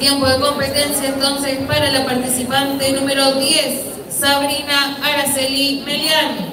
Tiempo de competencia entonces para la participante número 10, Sabrina Araceli Melián.